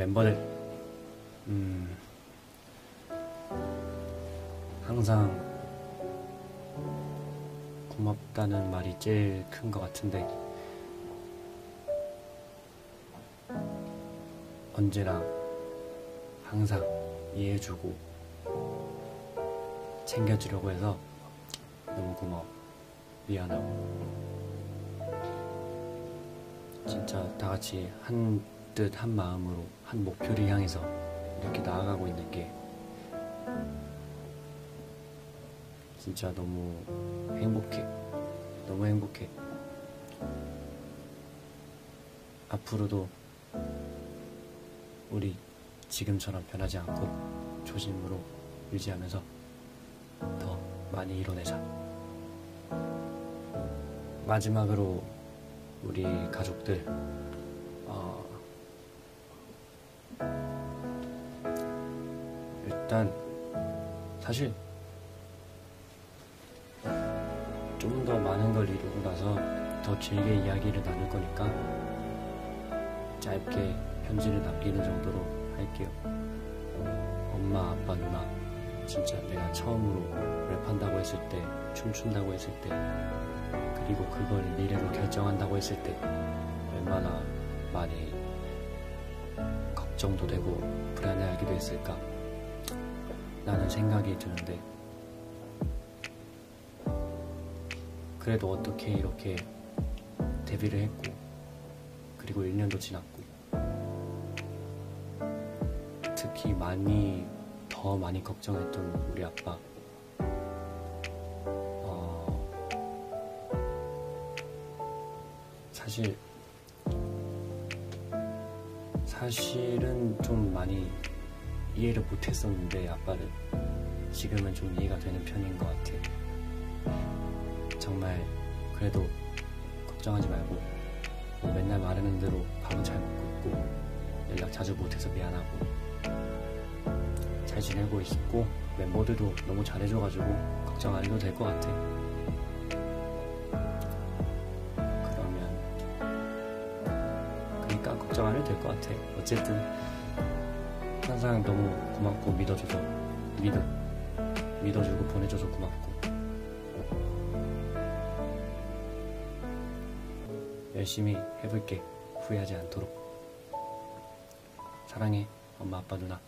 멤버들 음 항상 고맙다는 말이 제일 큰 것 같은데 언제나 항상 이해해주고 챙겨주려고 해서 너무 고마워. 미안하고. 진짜 다 같이 한 뜻 한 마음으로 한 목표를 향해서 이렇게 나아가고 있는 게 진짜 너무 행복해. 너무 행복해. 앞으로도 우리 지금처럼 변하지 않고 조심으로 유지하면서 더 많이 이뤄내자. 마지막으로 우리 가족들 어, 일단 사실 좀 더 많은 걸 이루고 나서 더 길게 이야기를 나눌 거니까 짧게 편지를 남기는 정도로 할게요. 엄마, 아빠, 누나 진짜 내가 처음으로 랩한다고 했을 때, 춤춘다고 했을 때, 그리고 그걸 미래로 결정한다고 했을 때 얼마나 많이 걱정도 되고 불안해하기도 했을까 라는 생각이 드는데 그래도 어떻게 이렇게 데뷔를 했고 그리고 1년도 지났고 특히 많이 더 많이 걱정했던 우리 아빠 어, 사실 사실은 좀 많이 이해를 못했었는데 아빠를 지금은 좀 이해가 되는 편인 것 같아. 정말 그래도 걱정하지 말고 뭐 맨날 말하는 대로 밥은 잘 먹고 있고 연락 자주 못해서 미안하고 잘 지내고 있고 멤버들도 너무 잘해줘가지고 걱정 안 해도 될 것 같아. 그러면 그러니까 걱정 안 해도 될 것 같아. 어쨌든 항상 너무 고맙고 믿어줘서 믿어. 믿어주고 보내줘서 고맙고. 열심히 해볼게. 후회하지 않도록. 사랑해 엄마 아빠 누나